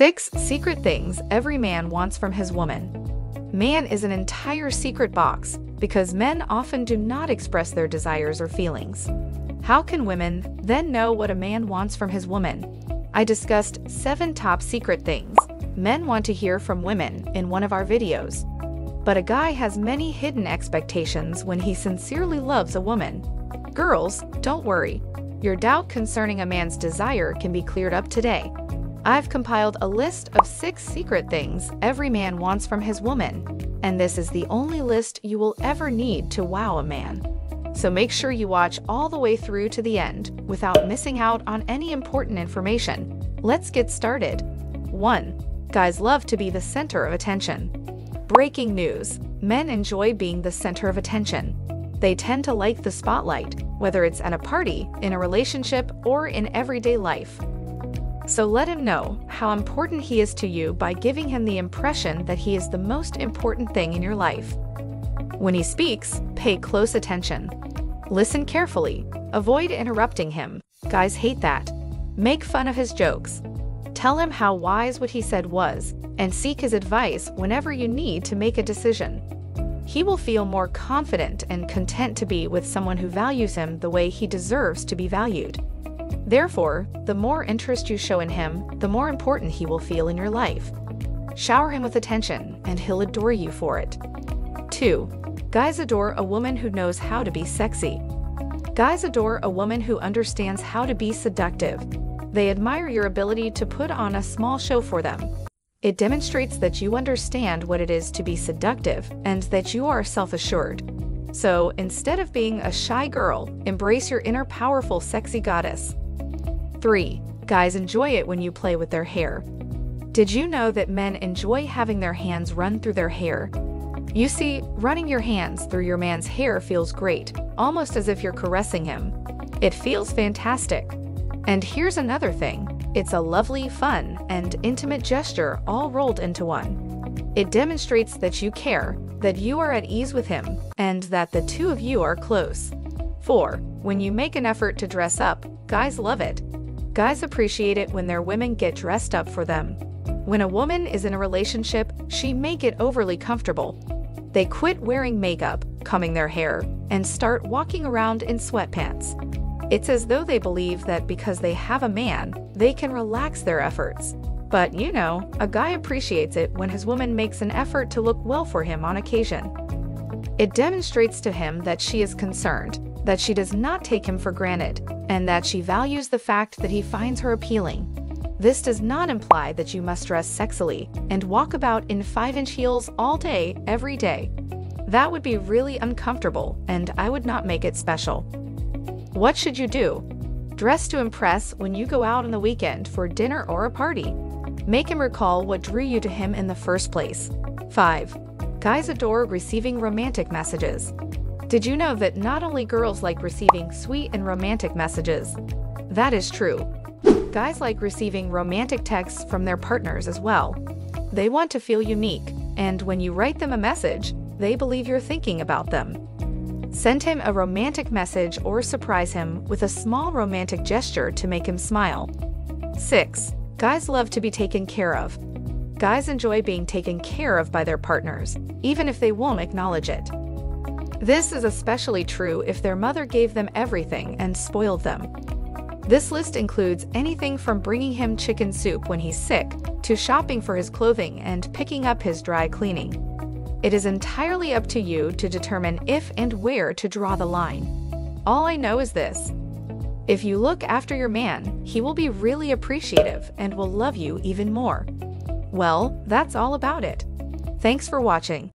6 Secret Things Every Man Wants from His Woman. Man is an entire secret box because men often do not express their desires or feelings. How can women then know what a man wants from his woman? I discussed 7 top secret things men want to hear from women in one of our videos. But a guy has many hidden expectations when he sincerely loves a woman. Girls, don't worry. Your doubt concerning a man's desire can be cleared up today. I've compiled a list of six secret things every man wants from his woman, and this is the only list you will ever need to wow a man. So make sure you watch all the way through to the end without missing out on any important information. Let's get started. 1. Guys love to be the center of attention. Breaking news Men enjoy being the center of attention. They tend to like the spotlight, whether it's at a party, in a relationship, or in everyday life. So let him know how important he is to you by giving him the impression that he is the most important thing in your life. When he speaks, pay close attention. Listen carefully. Avoid interrupting him. Guys hate that. Make fun of his jokes. Tell him how wise what he said was, and seek his advice whenever you need to make a decision. He will feel more confident and content to be with someone who values him the way he deserves to be valued. Therefore, the more interest you show in him, the more important he will feel in your life. Shower him with attention, and he'll adore you for it. 2. Guys adore a woman who knows how to be sexy. Guys adore a woman who understands how to be seductive. They admire your ability to put on a small show for them. It demonstrates that you understand what it is to be seductive and that you are self assured. So instead of being a shy girl, embrace your inner powerful, sexy goddess. 3. Guys enjoy it when you play with their hair. Did you know that men enjoy having their hands run through their hair? You see, running your hands through your man's hair feels great, almost as if you're caressing him. It feels fantastic. And here's another thing it's a lovely, fun, and intimate gesture all rolled into one. It demonstrates that you care, that you are at ease with him, and that the two of you are close. 4. When you make an effort to dress up, guys love it. Guys appreciate it when their women get dressed up for them. When a woman is in a relationship, she may get overly comfortable. They quit wearing makeup, combing their hair, and start walking around in sweatpants. It's as though they believe that because they have a man, they can relax their efforts. But you know, a guy appreciates it when his woman makes an effort to look well for him on occasion. It demonstrates to him that she is concerned, that she does not take him for granted, and that she values the fact that he finds her appealing. This does not imply that you must dress sexily and walk about in 5 inch heels all day, every day. That would be really uncomfortable, and I would not make it special. What should you do? Dress to impress when you go out on the weekend for dinner or a party. Make him recall what drew you to him in the first place. 5. Guys adore receiving romantic messages. Did you know that not only girls like receiving sweet and romantic messages? That is true. Guys like receiving romantic texts from their partners as well. They want to feel unique, and when you write them a message, they believe you're thinking about them. Send him a romantic message or surprise him with a small romantic gesture to make him smile. 6. Guys love to be taken care of. Guys enjoy being taken care of by their partners, even if they won't acknowledge it. This is especially true if their mother gave them everything and spoiled them. This list includes anything from bringing him chicken soup when he's sick to shopping for his clothing and picking up his dry cleaning. It is entirely up to you to determine if and where to draw the line. All I know is this. If you look after your man, he will be really appreciative and will love you even more. Well, that's all about it. Thanks for watching.